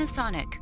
Panasonic.